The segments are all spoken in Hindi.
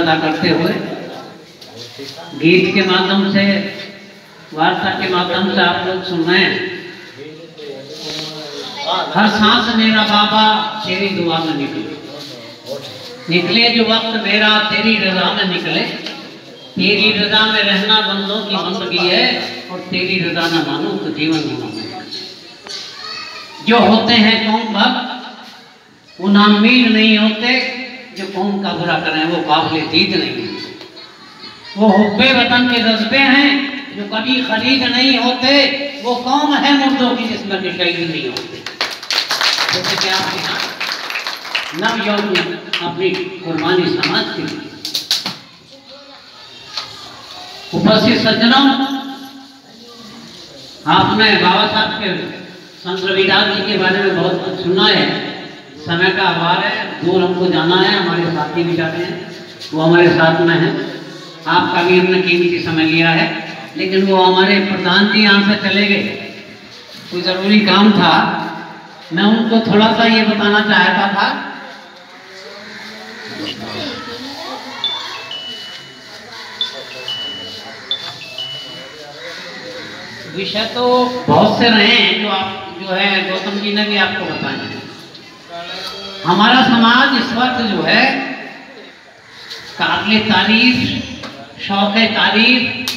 अदा करते हुए गीत के माध्यम से, वार्ता के माध्यम से आप लोग सुन रहे हैं। हर सांस मेरा बाबा, तेरी दुआ में निकले। निकले जो वक्त मेरा, तेरी रजा में निकले। तेरी रजा में रहना बंदों की बंदगी है, और तेरी रजा न मानो तो जीवन मानो। जो होते हैं कौन भक्त, वो नामीर नहीं होते। जो कौम का बुरा करें वो काबिल दीद नहीं है। वो हुब्बे वतन के जज्बे हैं, जो कभी खरीद नहीं होते, वो कौम है मुर्दों की जिसमें के शहीद नहीं होते। जैसे कि आपके यहाँ नव यौवन अपनी कुर्बानी समाज के। लिए उपस्थित सज्जनों, आपने बाबा साहब के संत रविदास जी के बारे में बहुत सुना है। समय का अभाव है। दूर हमको जाना है, हमारे साथी भी जाते हैं। वो हमारे साथ में हैं। आपका भी हमने कीमती समय लिया है। लेकिन वो हमारे प्रधान जी यहाँ से चले गए। कोई ज़रूरी काम था। मैं उनको थोड़ा सा ये बताना चाहता था। विषय तो बहुत से रहे हैं जो आप जो है, गौतम जी ने भी आपको बताए हमारा समाज इस वक्त जो है काबिल तारीफ़ शौक तारीफ़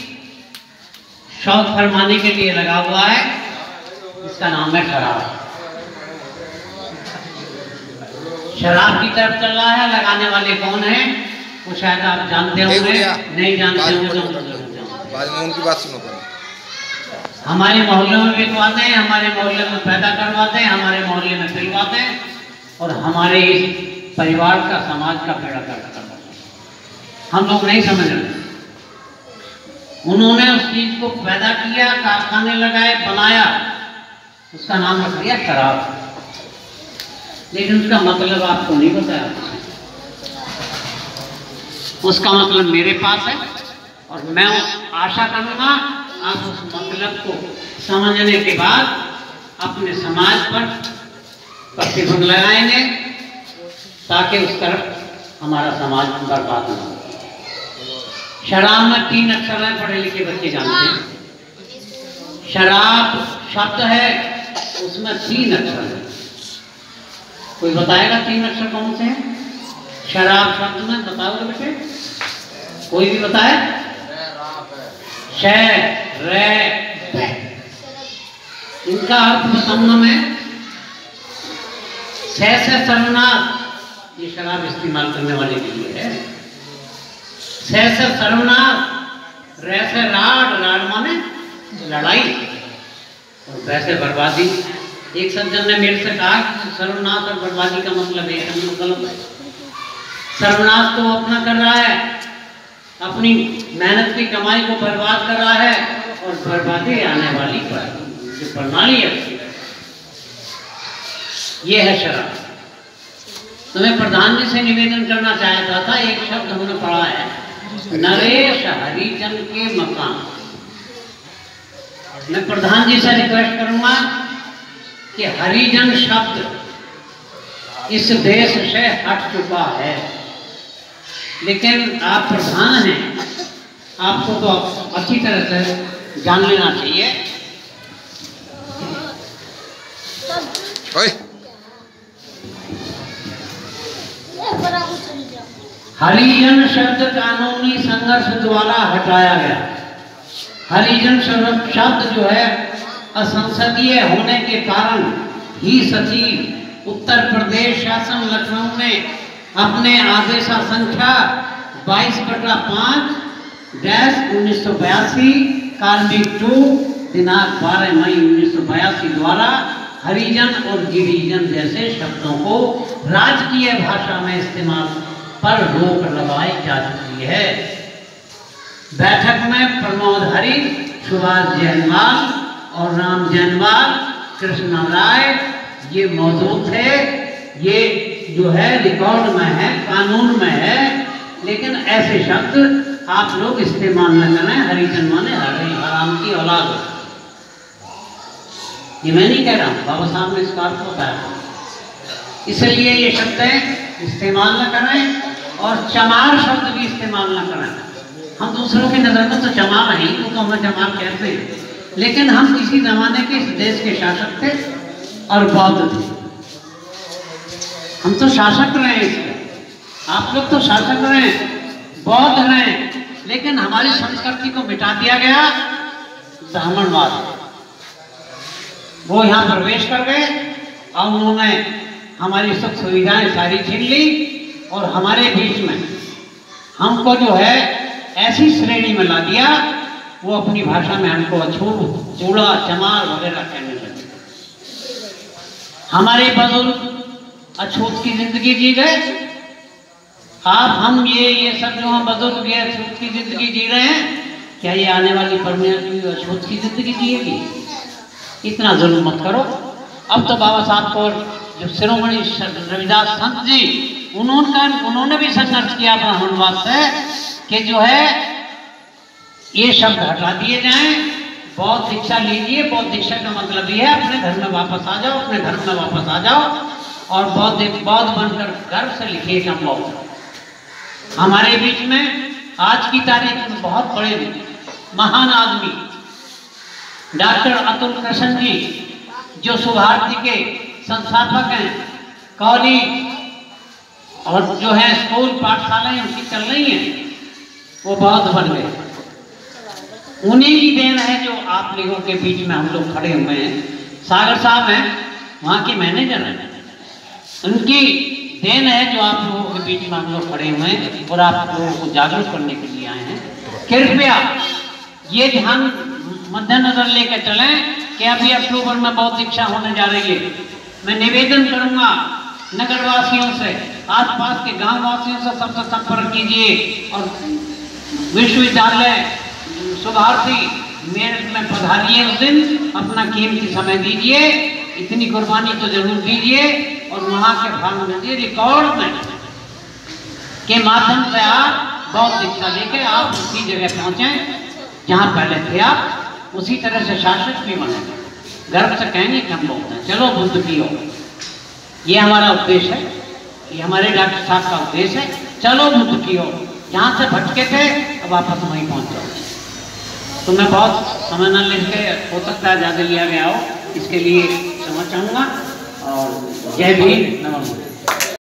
शौक फरमाने के लिए लगा हुआ है इसका नाम है शराब। शराब की तरफ़ चल रहा है लगाने वाले कौन है? वो शायद आप जानते होंगे नहीं जानते होंगे उनकी बात सुनो हमारे मोहल्ले में बिकवाते हैं हमारे मोहल्ले में पैदा करवाते हैं हमारे मोहल्ले में पिलवाते हैं। और हमारे इस परिवार का, समाज का बेड़ा करवाते हम लोग नहीं समझ रहे। उन्होंने उस चीज़ को पैदा किया, कारखाने लगाए, बनाया। उसका नाम रख दिया शराब। लेकिन उसका मतलब आपको नहीं बताया। उसका मतलब मेरे पास है और मैं आशा करूँगा, आप उस मतलब को समझने के बाद अपने समाज पर प्रतिबंध लगाएँगे ताकि उस तरफ़ हमारा समाज बर्बाद न हो। शराब में तीन अक्षर है, पढ़े लिखे बच्चे जानते हैं। शराब शब्द है, उसमें तीन अक्षर है। कोई बताएगा तीन अक्षर कौन से हैं? शराब शब्द में, बताओगे बेटे। कोई भी बताए। श रे इनका अर्थ बताऊँगा मैं से से सर्वनाथ ये शराब इस्तेमाल करने वाले के लिए है। से से सर्वनाथ रे राड राड माने लड़ाई। और वैसे बर्बादी। एक सज्जन ने मेरे से कहा कि सर्वनाथ और बर्बादी का मतलब एक हम गलत है। सर्वनाथ तो अपना कर रहा है, अपनी मेहनत की कमाई को बर्बाद कर रहा है, और बर्बादी आने वाली पर जो प्रणाली है ये है शराब। तो मैं प्रधान जी से निवेदन करना चाहता था, एक शब्द हमने पढ़ा है। नरेश हरिजन के मकान। मैं प्रधान जी से रिक्वेस्ट करूँगा कि हरिजन शब्द इस देश से हट चुका है। लेकिन आप प्रधान हैं, आपको तो अच्छी तरह से जान लेना चाहिए। हरिजन शब्द कानूनी संघर्ष द्वारा हटाया गया। हरिजन शब्द जो है, असंसदीय होने के कारण ही सचिव उत्तर प्रदेश शासन लखनऊ में अपने आदेशा संख्या बाईस बटा पाँच, डैश उन्नीस सौ बयासी कार्मिक टू दिनांक बारह मई उन्नीस सौ बयासी द्वारा हरिजन और गिरिजन जैसे शब्दों को राजकीय भाषा में इस्तेमाल पर रोक लगाई जा चुकी है। बैठक में प्रमोद हरि, सुभाष जैनवाल और राम जैनवाल, कृष्णा राय ये मौजूद थे। ये जो है रिकॉर्ड में है, कानून में है, लेकिन ऐसे शब्द आप लोग इस्तेमाल न करें, हरिजन माने हरी हराम की औलाद ये मैं नहीं कह रहा हूँ, बाबा साहब ने इसका अर्थ बताया इसलिए ये शब्द इस्तेमाल न करें और चमार शब्द भी इस्तेमाल न करें। हम दूसरों की नज़र में तो चमार हैं, वो तो हमें चमार कहते हैं। लेकिन हम किसी जमाने के, इस देश के शासक थे और बौद्ध थे। हम तो शासक रहे हैं आप लोग तो शासक रहे हैं, बौद्ध रहे लेकिन हमारी संस्कृति को मिटा दिया गया ब्राह्मणवाद। वो यहाँ प्रवेश कर गए और उन्होंने हमारी सुख सुविधाएँ सारी छीन ली। और हमारे बीच में हमको जो है ऐसी श्रेणी में ला दिया, वो अपनी भाषा में हमको अछूट चूड़ा, चमार वगैरह कहने लगे। हमारे बुज़ुर्ग अछूत की ज़िंदगी जी गए। आप, हम, ये ये सब जो हम बुज़ुर्ग, ये अछूत की ज़िंदगी जी रहे हैं, क्या ये आने वाली पीढ़ियाँ भी अछूत की ज़िंदगी जिएगी? इतना जुल्म मत करो। अब तो बाबा साहब को जो शिरोमणि रविदास संत जी उन्होंने उन्होंने भी संघर्ष किया ब्राह्मणवाद से कि जो है, ये शब्द हटा दिए जाए, बौद्ध दीक्षा लीजिए। बौद्ध दीक्षा का मतलब ये है, अपने धर्म में वापस आ जाओ, अपने धर्म में वापस आ जाओ और बौद्ध बौद्ध बनकर गर्व से लिखिए कि हम बौद्ध हमारे बीच में आज की तारीख में बहुत बड़े महान आदमी, डॉक्टर अतुल कृष्ण जी, जो सुभारती के संस्थापक हैं कॉलेज और जो है स्कूल, पाठशालाएँ उनकी चल रही हैं, वो बहुत बन गए उन्हीं की देन है जो आप लोगों के बीच में हम लोग खड़े हुए हैं। सागर साहब हैं, वहाँ के मैनेजर हैं। उनकी देन है जो आप लोगों के बीच में हम लोग खड़े हुए हैं और आप लोगों को जागरूक करने के लिए आए हैं। कृपया ये ध्यान मद्देनजर लेकर चलें कि अभी अक्टूबर में बहुत शिक्षा होने जा रही है। मैं निवेदन करूँगा नगरवासियों से आसपास के गाँव वासियों से सबसे संपर्क कीजिए और विश्वविद्यालय शुभार्थी मेरठ में पधारिए उस दिन अपना कीमती समय दीजिए, इतनी कुर्बानी तो ज़रूर दीजिए और वहाँ के फॉर्म रिकॉर्ड में के माध्यम से आप बहुत शिक्षा लेके आप उसी जगह पहुँचे जहाँ पहले थे आप, उसी तरह से शासक भी बने। गर्व से कहेंगे कि हम बहुत चलो बुद्ध भी हो ये हमारा उद्देश्य है। ये हमारे डॉक्टर साहब का उद्देश्य है, चलो मुक्त की ओर। यहाँ से भटके थे, अब वापस वहीं पहुँच जाओ। तो मैं बहुत समय न लेके हो सकता है ज़्यादा लिया गया हो, इसके लिए क्षमा चाहूँगा, और जय भी नमस्कार